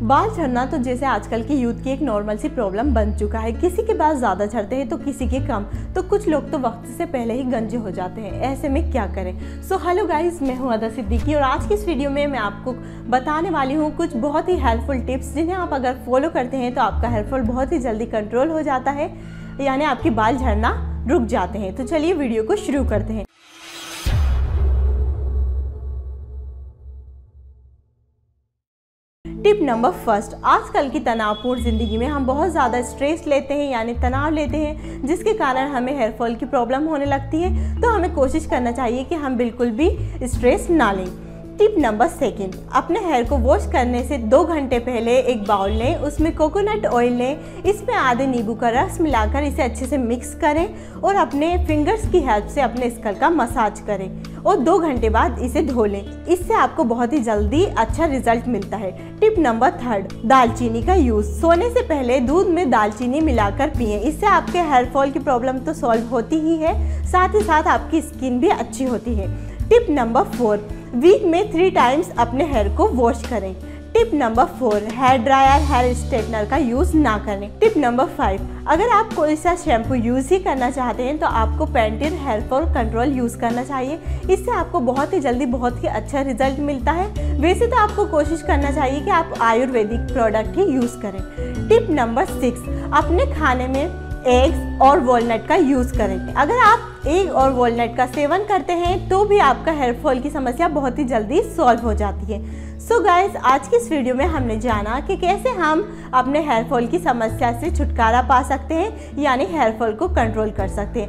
बाल झड़ना तो जैसे आजकल की यूथ की एक नॉर्मल सी प्रॉब्लम बन चुका है। किसी के बाल ज़्यादा झड़ते हैं तो किसी के कम। तो कुछ लोग तो वक्त से पहले ही गंजे हो जाते हैं। ऐसे में क्या करें? सो हेलो गाइस मैं हूँ अदा सिद्दीकी और आज की इस वीडियो में मैं आपको बताने वाली हूँ कुछ बहुत ही हेल्पफुल टिप्स जिन्हें आप अगर फॉलो करते हैं तो आपका हेयर फॉल बहुत ही जल्दी कंट्रोल हो जाता है। यानी आपके बाल झड़ना रुक जाते हैं। तो चलिए वीडियो को शुरू करते हैं। टिप नंबर फ़र्स्ट, आजकल की तनावपूर्ण ज़िंदगी में हम बहुत ज़्यादा स्ट्रेस लेते हैं, यानी तनाव लेते हैं, जिसके कारण हमें हेयर फॉल की प्रॉब्लम होने लगती है। तो हमें कोशिश करना चाहिए कि हम बिल्कुल भी स्ट्रेस ना लें। टिप नंबर सेकेंड, अपने हेयर को वॉश करने से दो घंटे पहले एक बाउल लें, उसमें कोकोनट ऑयल लें, इसमें आधे नींबू का रस मिलाकर इसे अच्छे से मिक्स करें और अपने फिंगर्स की हेल्प से अपने स्कल का मसाज करें। और दो घंटे बाद इसे धो लें। इससे आपको बहुत ही जल्दी अच्छा रिज़ल्ट मिलता है। टिप नंबर थर्ड दालचीनी का यूज़ सोने से पहले दूध में दालचीनी मिलाकर पिए। इससे आपके हेयर फॉल की प्रॉब्लम तो सॉल्व होती ही है। साथ ही साथ आपकी स्किन भी अच्छी होती है। टिप नंबर फोर वीक में थ्री टाइम्स अपने हेयर को वॉश करें। Tip number four hair dryer hair straightener का यूज़ ना करें। टिप नंबर फाइव अगर आप कोई सा शैम्पू यूज़ ही करना चाहते हैं तो आपको Pantene hair fall control use करना चाहिए। इससे आपको बहुत ही जल्दी, बहुत ही अच्छा रिज़ल्ट मिलता है। वैसे तो आपको कोशिश करना चाहिए कि आप आयुर्वेदिक प्रोडक्ट ही यूज़ करें। टिप नंबर सिक्स अपने खाने में एग्स और वॉलनट का यूज़ करें अगर आप एग और वॉलनट का सेवन करते हैं तो भी आपका हेयर फॉल की समस्या बहुत ही जल्दी सॉल्व हो जाती है। सो so गाइस आज की इस वीडियो में हमने जाना कि कैसे हम अपने हेयर फॉल की समस्या से छुटकारा पा सकते हैं, यानी हेयर फॉल को कंट्रोल कर सकते हैं।